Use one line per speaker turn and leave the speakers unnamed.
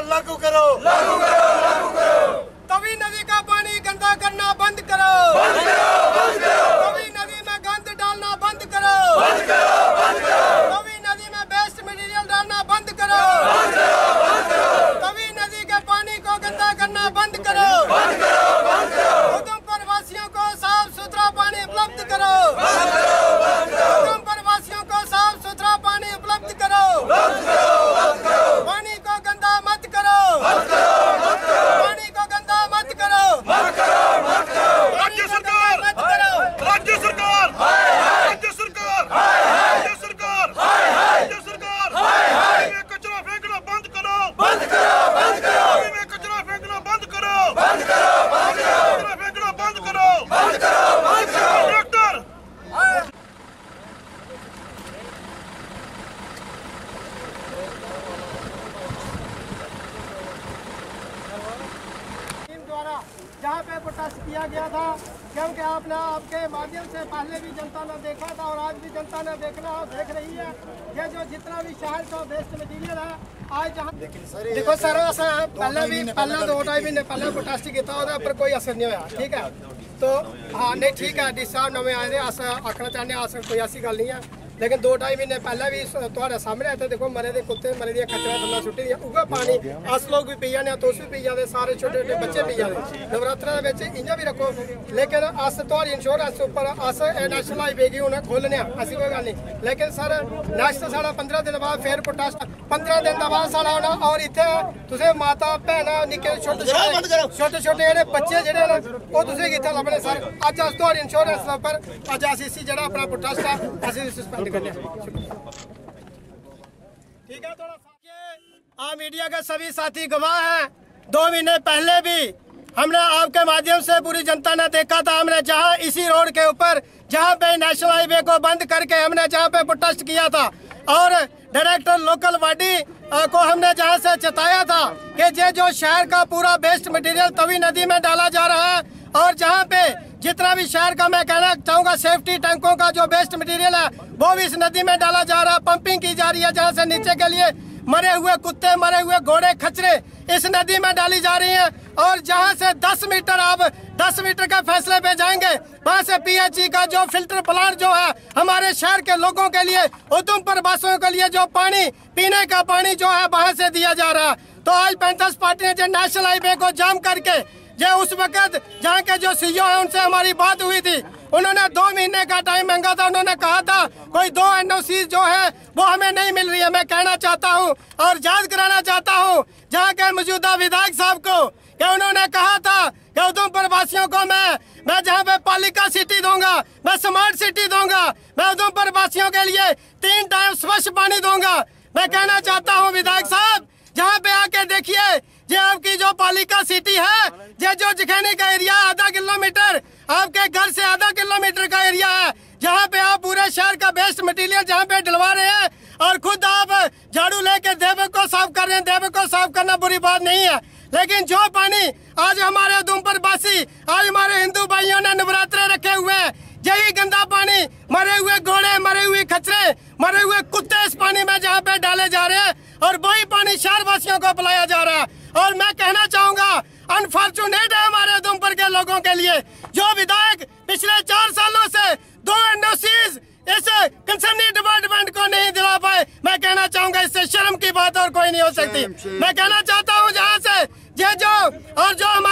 भारत करो। लागू करो लागू करो।
तवी नदी का पानी गंदा करना बंद करो। बंद करो बंद करो। तवी नदी में गंद डालना बंद करो। बंद करो बंद करो। तवी नदी में वेस्ट मटेरियल डालना बंद करो। बंद करो बंद करो। तवी नदी के पानी को गंदा करना बंद करो। बंद करो बंद करो उधमपुर वासियों को साफ़ सुथरा पानी उपलब्ध करो बंद करो बंद करो उधमपुर वासियों को साफ़ सुथरा पानी उपलब्ध करो बंद करो बंद करो पानी को गंदा मत करो मत करो मत करो पानी को गंदा मत करो
राज्य सरकार
मत करो
राज्य सरकार राज्य सरकार राज्य सरकार राज्य सरकार नदी में कचरा फेंकना बंद करो बंद करो बंद करो नदी में कचरा फेंकना बंद करो बंद करो बंद करो कचरा फेंकना बंद करो बंद करो बंद करो डॉक्टर
टीम द्वारा जहाँ टच किया गया था, क्योंकि आपने आपके माध्यम से पहले भी जनता ने देखा था और आज भी जनता ने देखना, देख रही है। ये जो जितना भी शहर का वेस्ट मटीरियल है आज जहाँ देखो सर अस पहले भी पहले दो ढाई महीने पहले प्रोटेस्ट किया ओह्दे उप्पर कोई असर नहीं होया ठीक है तो हाँ नहीं ठीक है डी साहब नमें आए दे अस आखना चाहने अस कोई ऐसी गल नहीं है लेकिन दो ढाई महीने पहले भी थोड़े सामने आए देखो मरे दे कुत्ते मरे दियाँ खच्चरा थल्ला सुट्टी दियाँ उगा पानी अस लोग भी पी जाने तुस भी पी जाते सारे छोटे छोटे बच्चे पी जाते नवरात्रा दे बिच इ'यां भी रखो लेकिन अस थुआढ़ी इंश्योरेंस उप्पर अस नेशनल हाईवे गी हून खोलने आं ऐसी कोई गल नहीं लेकिन सर नेक्स्ट साढ़ा पंद्रह दिन बाद फिर प्रोटेस्ट पंद्रह दिन दा बाद साढ़ा होना और इत्थे तुसें माता भैनां निक्के छोटे छोटे छोटे छोटे जेह्ड़े बच्चे जेह्ड़े न ओह् तुसें इत्थे लब्भने सर। अज्ज अस थुआढ़ी इंश्योरेंस उप्पर अज्ज अस इसी जेह्ड़ा अपना प्रोटेस्ट है अस इसी सस्पेंड करने ठीक है थोड़ा आ मीडिया के सभी साथी गवाह हैं। दो महीने पहले भी हमने आपके माध्यम से पूरी जनता ने देखा था हमने जहाँ इसी रोड के ऊपर जहाँ पे नेशनल हाईवे को बंद करके हमने जहाँ पे प्रोटेस्ट किया था और डायरेक्टर लोकल वाडी को हमने जहाँ से चताया था कि ये जो शहर का पूरा वेस्ट मटेरियल तवी नदी में डाला जा रहा है और जहाँ पे जितना भी शहर का मैं कहना चाहूँगा सेफ्टी टैंकों का जो वेस्ट मटेरियल है, वो भी इस नदी में डाला जा रहा है। पंपिंग की जा रही है जहाँ से नीचे के लिए। मरे हुए कुत्ते, मरे हुए घोड़े, खचरे इस नदी में डाली जा रही हैं और जहाँ से 10 मीटर आप 10 मीटर के फैसले पे जाएँगे, वहाँ से पीएचई का जो फ़िल्टर प्लांट जो है, हमारे शहर के लोगों के लिए, उधमपुर वासियों के लिए जो पानी, पीने का पानी जो है वहाँ से दिया जा रहा है। तो आज पैंतीस पार्टी ने जो नेशनल हाईवे को जाम करके, ये उस वक्त जहाँ के जो सीईओ है, उनसे हमारी बात हुई थी। उन्होंने दो महीने का टाइम मांगा था, उन्होंने कहा था, कोई दो एनओसी जो है है मैं कहना चाहता हूँ और याद कराना चाहता हूँ, जहाँ के मौजूदा विधायक साहब को कि उन्होंने कहा था कि उधमपुर वासियों को मैं मैं जहाँ पे पालिका सिटी दूँगा, मैं स्मार्ट सिटी दूँगा, मैं उधमपुर वासियों के लिए तीन टाइम स्वच्छ पानी दूँगा। मैं कहना चाहता हूँ विधायक साहब, जहाँ पे आके देखिए, ये आपकी जो पालिका सिटी है, ये जो जखैनी का एरिया आधा किलोमीटर, आपके घर से आधा किलोमीटर का एरिया है, जहाँ पे आप पूरे शहर का बेस्ट मटेरियल जहाँ पे डलवा रहे हैं और खुद आप झाड़ू लेके देवक को साफ़ कर रहे हैं। देवक को साफ़ करना बुरी बात नहीं है। लेकिन जो पानी आज हमारे उधमपुर वासी आज हमारे हिंदू भाइयों ने नवरात्रे रखे हुए हैं। यही गंदा पानी, मरे हुए घोड़े, मरे हुए खचरे मरे हुए कुत्ते इस पानी में जहाँ पे डाले जा रहे हैं और वही पानी शहर वासियों को पिलाया जा रहा है। और मैं कहना चाहूँगा अनफॉर्चुनेट है हमारे उधमपुर के लोगों के लिए। जो विधायक पिछले चार बात और कोई नहीं हो सकती। मैं कहना चाहता हूँ जहाँ से ये जो और जो हमारे